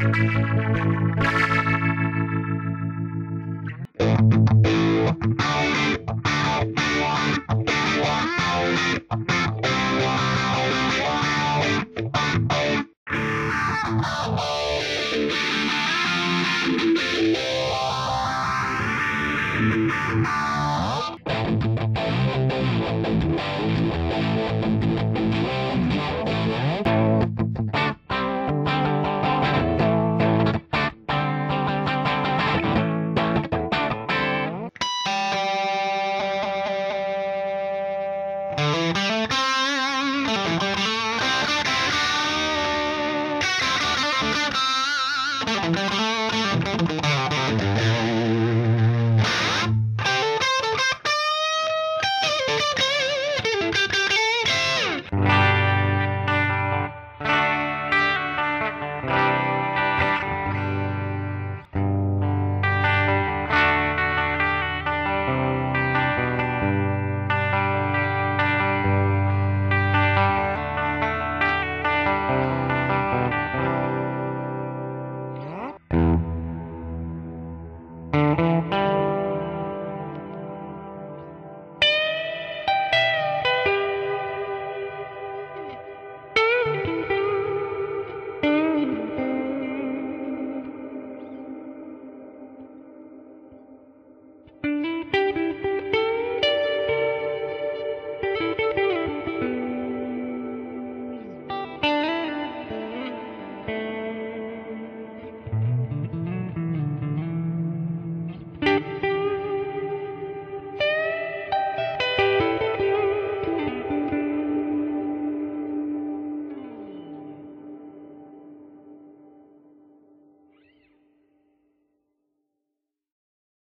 Música